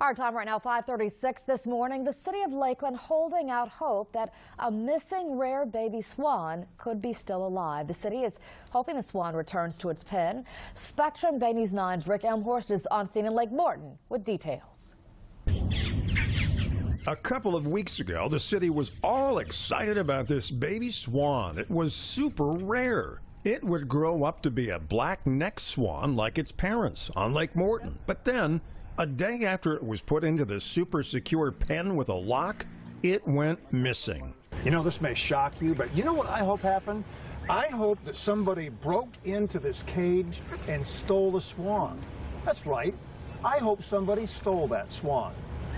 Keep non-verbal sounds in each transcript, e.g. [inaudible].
Our time right now, 536 this morning. The city of Lakeland holding out hope that a missing rare baby swan could be still alive. The city is hoping the swan returns to its pen. Spectrum Bay News 9's Rick Elmhorst is on scene in Lake Morton with details. A couple of weeks ago, the city was all excited about this baby swan. It was super rare. It would grow up to be a black neck swan like its parents on Lake Morton. But then a day after it was put into this super secure pen with a lock, it went missing. You know, this may shock you, but you know what I hope happened? I hope that somebody broke into this cage and stole the swan. That's right. I hope somebody stole that swan.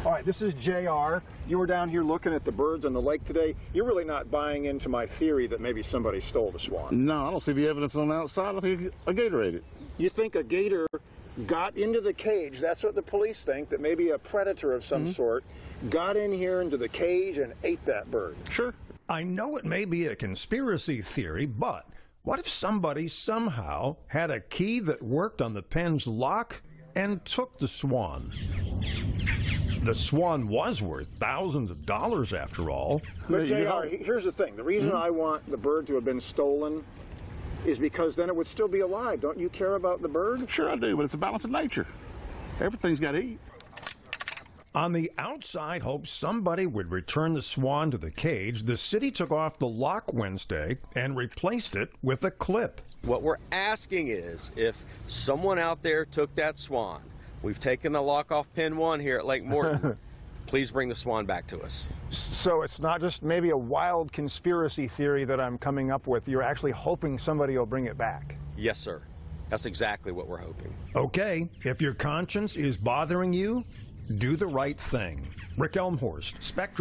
All right, this is JR. You were down here looking at the birds on the lake today. You're really not buying into my theory that maybe somebody stole the swan. No, I don't see the evidence on the outside. I think a gator ate it. You think a gator got into the cage. That's what the police think, that maybe a predator of some mm -hmm. sort got in here into the cage and ate that bird. Sure. I know it may be a conspiracy theory, but what if somebody somehow had a key that worked on the pen's lock and took the swan? The swan was worth thousands of dollars after all. But, JR, here's the thing. The reason mm -hmm. I want the bird to have been stolen is because then it would still be alive. Don't you care about the bird? Sure I do, but it's a balance of nature. Everything's got to eat. On the outside hopes somebody would return the swan to the cage, the city took off the lock Wednesday and replaced it with a clip. What we're asking is if someone out there took that swan, we've taken the lock off pin one here at Lake Morton. [laughs] please bring the swan back to us. So it's not just maybe a wild conspiracy theory that I'm coming up with. You're actually hoping somebody will bring it back. Yes, sir. That's exactly what we're hoping. Okay, if your conscience is bothering you, do the right thing. Rick Elmhorst, Spectrum.